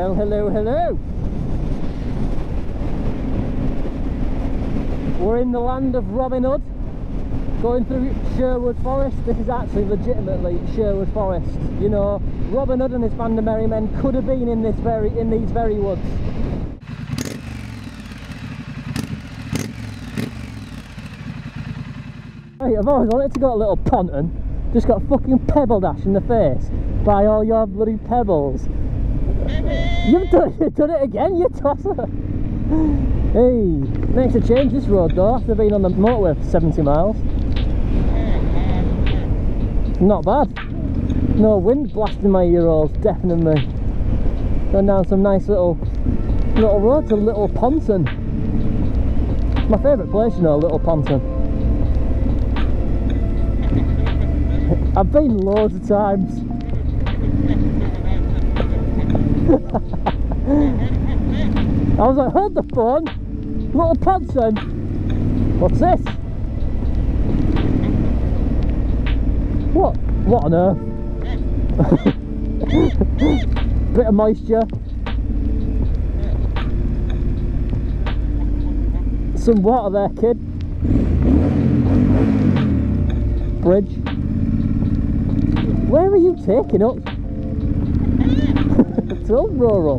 Well, hello, hello. We're in the land of Robin Hood, going through Sherwood Forest. This is actually legitimately Sherwood Forest. You know, Robin Hood and his band of merry men could have been in this very in these very woods. Hey, I've always wanted to go a Little Ponton. Just got fucking pebble dash in the face by all your bloody pebbles. You've done, you've done it again, you tosser. Hey, makes a change this road though after being on the motorway for 70 miles. Not bad. No wind blasting my ear holes, definitely. Going down some nice little little road to Little Ponton. My favourite place, you know, Little Ponton. I've been loads of times. I was like, hold the phone, little Ponton. What's this? What? What on earth? Bit of moisture. Some water there, kid. Bridge. Where are you taking us? It's rural.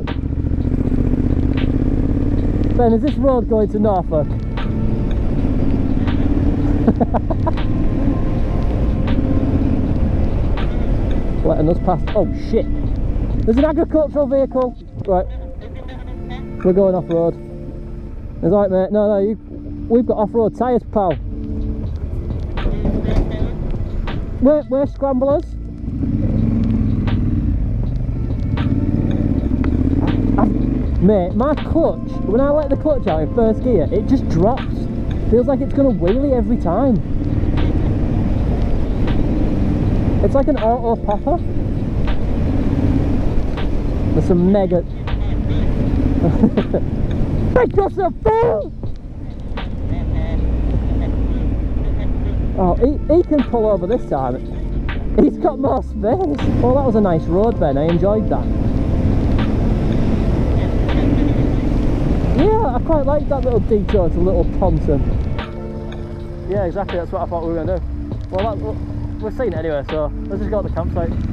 Ben, is this road going to Norfolk? Letting us pass. Oh shit! There's an agricultural vehicle. Right, we're going off road. It's like, mate. No, no, you. We've got off-road tyres, pal. We're, we're scramblers. Mate, my clutch, when I let the clutch out in first gear, it just drops. Feels like it's going to wheelie every time. It's like an auto popper. There's some mega. Make yourself fool! Oh, he, he can pull over this time. He's got more space. Well, that was a nice road, Ben. I enjoyed that. Yeah, I quite like that little detour to Little Ponton. Yeah, exactly. That's what I thought we were going to do. Well, that, we're seeing it anyway, so let's just go to the campsite.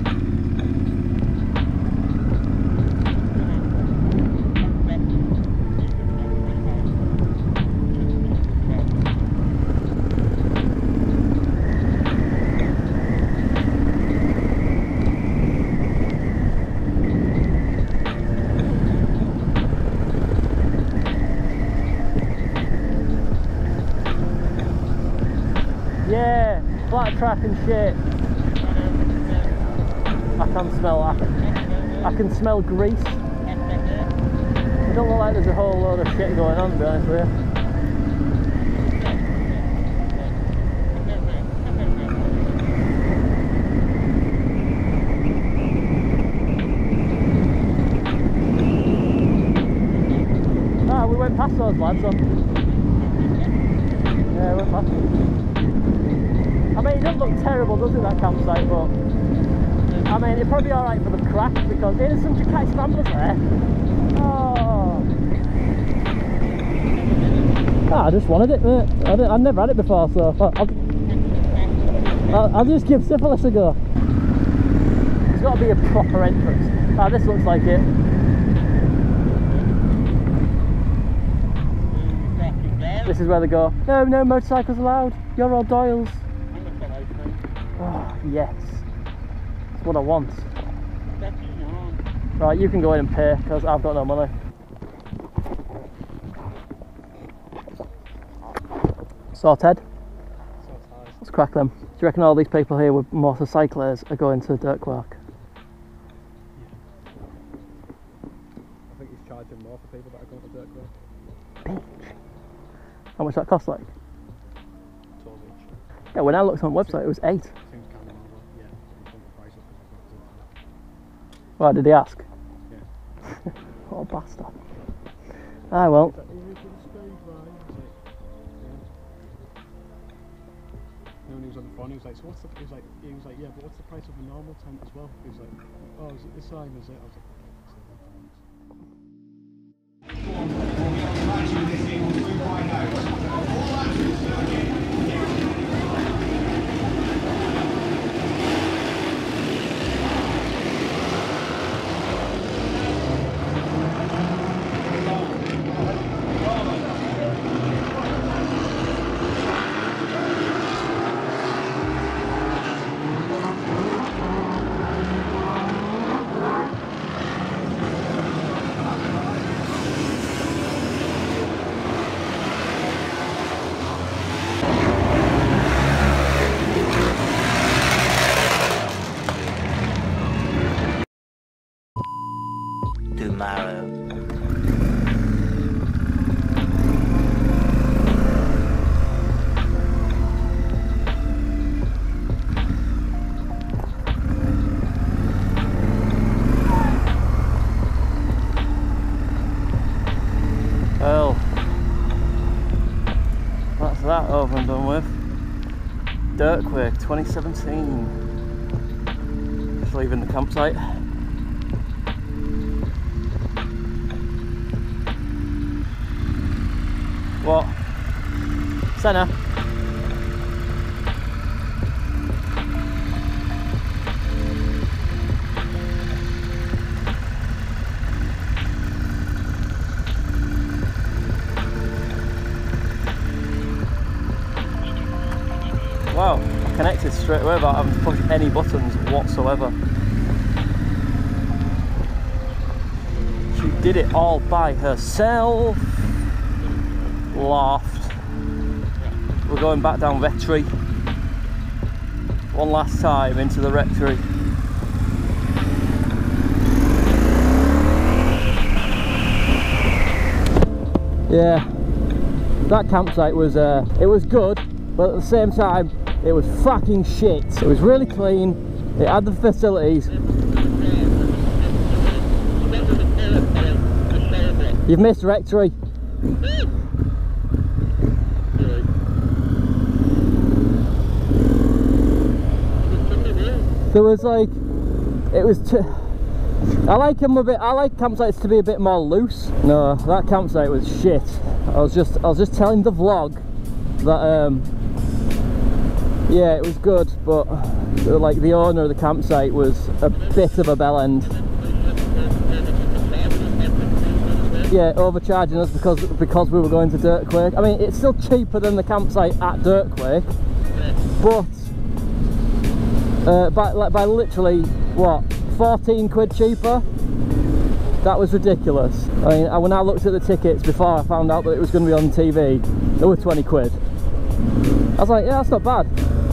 Yeah, flat track and shit. I can smell that. I can smell grease. It don't look like there's a whole load of shit going on, to be honest with you. Ah, we went past those lads on. Yeah, we went past them. Look terrible, does it, that campsite, but I mean, it'd probably be alright for the crack because there's some Ducati scramblers there. Oh. Ah, I just wanted it, mate. I have never had it before, so I'll, I'll, I'll just give syphilis a go. There's got to be a proper entrance. Ah, this looks like it. This is where they go. No, no motorcycles allowed. You're all Doyles. Oh, yes. That's what I want. Right, you can go in and pay because I've got no money. Sorted? Let's crack them. Do you reckon all these people here with motorcyclers are going to Dirtquake? I think he's charging more for people that are going to Dirtquake. Bitch. How much that cost like? 12 each. Yeah, when I looked on the website it was 8. Why did he ask? Yeah. what a bastard. I won't. that. Are you for the speed, right? I was like, yeah. And he was on the phone, he was like, so what's the, he was like, he was like, yeah, but what's the price of a normal tent as well? He was like, oh, is it the same as it? I was like, Dirtquake 2017. Just leaving the campsite. What? Sena? Wow, I connected straight away without having to push any buttons whatsoever. She did it all by herself. Loft. We're going back down Rectory. One last time into the Rectory. Yeah, that campsite was uh, it was good, but at the same time it was fucking shit. It was really clean. It had the facilities. You've missed Rectory. There was like, it was. I like them a bit. I like campsites to be a bit more loose. No, that campsite was shit. I was just, I was just telling the vlog that, um, yeah, it was good, but like the owner of the campsite was a bit of a bell end. Yeah, overcharging us because because we were going to Dirtquake. I mean, it's still cheaper than the campsite at Dirtquake, but uh, by like by literally what 14 quid cheaper. That was ridiculous. I mean, I- when I looked at the tickets before I found out that it was going to be on TV, they were 20 quid. I was like, yeah, that's not bad.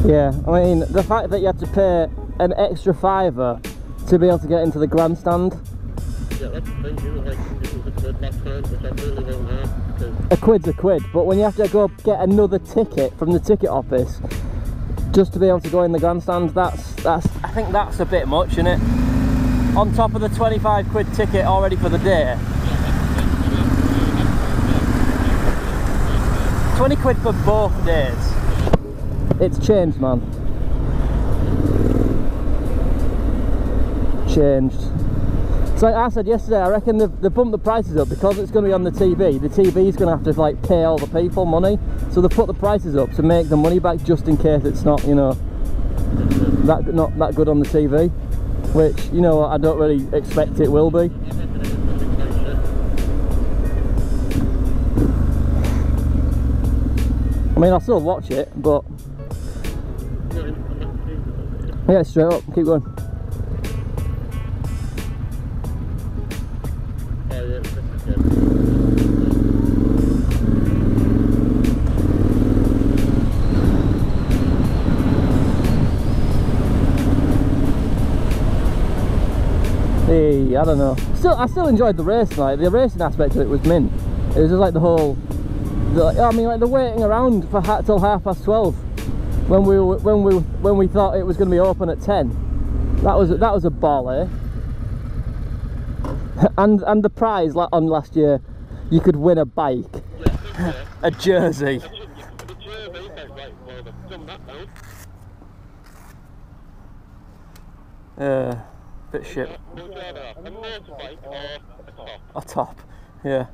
Yeah, I mean, the fact that you had to pay an extra fiver to be able to get into the grandstand. Yeah, that's the thing, was like, it was a quid last time, which I really won't have because a quid's a quid, but when you have to go get another ticket from the ticket office just to be able to go in the grandstand, that's that's I think that's a bit much, isn't it? On top of the 25 quid ticket already for the day. 20 quid for both days. It's changed, man. Changed. So like I said yesterday, I reckon they've, they've bumped the prices up because it's going to be on the TV. The TV is going to have to like pay all the people money, so they put the prices up to make the money back just in case it's not, you know, that not that good on the TV. Which you know I don't really expect it will be. Mean, I'll still watch it, but yeah, straight up, keep going. Hey, I don't know. Still, I still enjoyed the race. Like the racing aspect of it was mint. It was just like the whole. The, I mean, like they're waiting around for ha- till half past twelve when we were, when we when we thought it was going to be open at ten. That was that was a ball, eh? and and the prize like on last year, you could win a bike, a jersey. The Jeremy said, right, well, they've done that now. Uh, bit shit. Would you rather have a motorbike or a top? A top. Yeah.